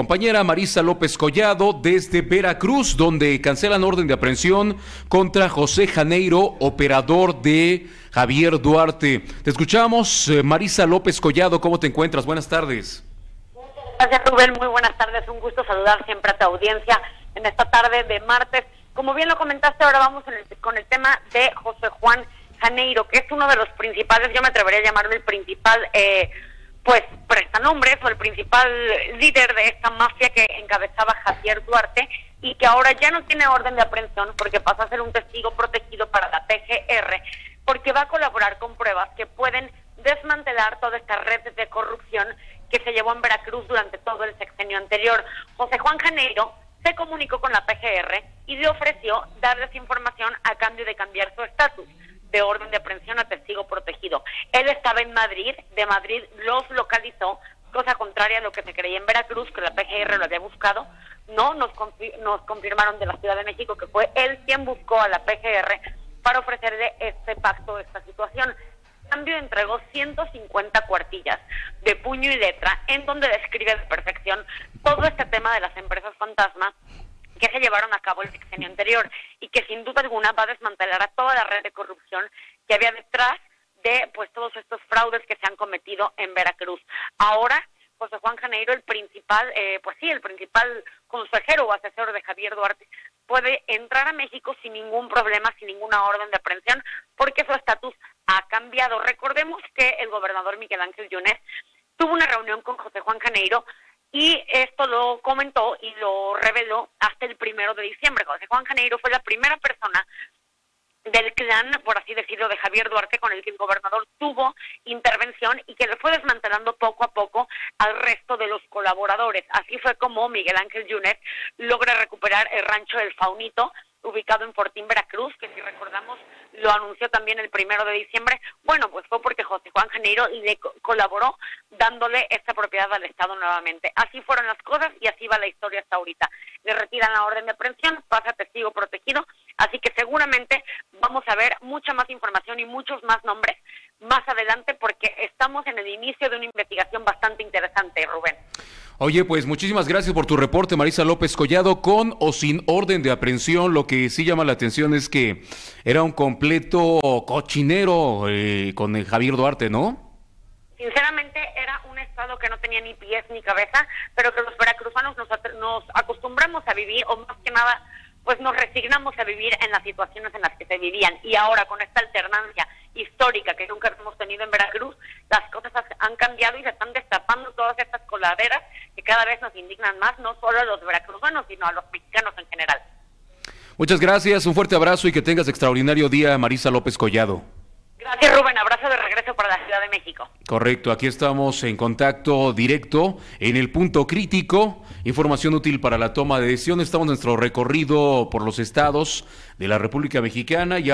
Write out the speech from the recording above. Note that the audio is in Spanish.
compañera Marisa López Collado desde Veracruz, donde cancelan orden de aprehensión contra José Janeiro, operador de Javier Duarte. Te escuchamos, eh, Marisa López Collado, ¿cómo te encuentras? Buenas tardes. Gracias Rubén, muy buenas tardes, un gusto saludar siempre a tu audiencia en esta tarde de martes. Como bien lo comentaste, ahora vamos con el tema de José Juan Janeiro, que es uno de los principales, yo me atrevería a llamarlo el principal... Eh, pues nombres o el principal líder de esta mafia que encabezaba Javier Duarte y que ahora ya no tiene orden de aprehensión porque pasa a ser un testigo protegido para la PGR porque va a colaborar con pruebas que pueden desmantelar toda esta red de corrupción que se llevó en Veracruz durante todo el sexenio anterior. José Juan Janeiro se comunicó con la PGR y le ofreció darles información a cambio de cambiar su estatus de orden de aprehensión a testigo protegido. Él estaba en Madrid, de Madrid los localizó, cosa contraria a lo que se creía en Veracruz, que la PGR lo había buscado. No, nos, nos confirmaron de la Ciudad de México que fue él quien buscó a la PGR para ofrecerle este pacto, esta situación. Cambio entregó 150 cuartillas de puño y letra en donde describe de perfección todo este tema de las empresas fantasma que se llevaron a cabo el sexenio anterior y que sin duda alguna va a desmantelar a toda la red de corrupción que había detrás de pues todos estos fraudes que se han cometido en Veracruz. Ahora José Juan Janeiro, el principal, eh, pues sí, el principal consejero o asesor de Javier Duarte, puede entrar a México sin ningún problema, sin ninguna orden de aprehensión, porque su estatus ha cambiado. Recordemos que el gobernador Miguel Ángel Yunes tuvo una reunión con José Juan Janeiro y esto lo comentó y lo reveló hasta el primero de diciembre. José Juan Janeiro fue la primera persona del clan, por así decirlo, de Javier Duarte, con el que el gobernador tuvo intervención y que le fue desmantelando poco a poco al resto de los colaboradores. Así fue como Miguel Ángel Yunet logra recuperar el rancho del Faunito, ubicado en Fortín, Veracruz, que si recordamos lo anunció también el primero de diciembre. Bueno, pues fue porque José Juan Janeiro le colaboró dándole esta propiedad al Estado nuevamente. Así fueron las cosas y así va la historia hasta ahorita. Le retiran la orden de aprehensión, pasa testigo protegido, así que seguramente vamos a ver mucha más información y muchos más nombres más adelante porque estamos en el inicio de una investigación bastante interesante, Rubén. Oye, pues muchísimas gracias por tu reporte, Marisa López Collado, con o sin orden de aprehensión. Lo que sí llama la atención es que era un completo cochinero eh, con el Javier Duarte, ¿no? Sinceramente era un estado que no tenía ni pies ni cabeza, pero que los veracruzanos nos, nos acostumbramos a vivir, o más que nada, pues nos resignamos a vivir en las situaciones en las que se vivían. Y ahora con esta alternancia histórica que nunca hemos tenido en Veracruz, las cosas han cambiado y se están destapando todas estas coladeras cada vez nos indignan más, no solo a los veracruzanos, sino a los mexicanos en general. Muchas gracias, un fuerte abrazo y que tengas extraordinario día, Marisa López Collado. Gracias, Rubén. Abrazo de regreso para la Ciudad de México. Correcto, aquí estamos en contacto directo en el punto crítico. Información útil para la toma de decisión. Estamos en nuestro recorrido por los estados de la República Mexicana y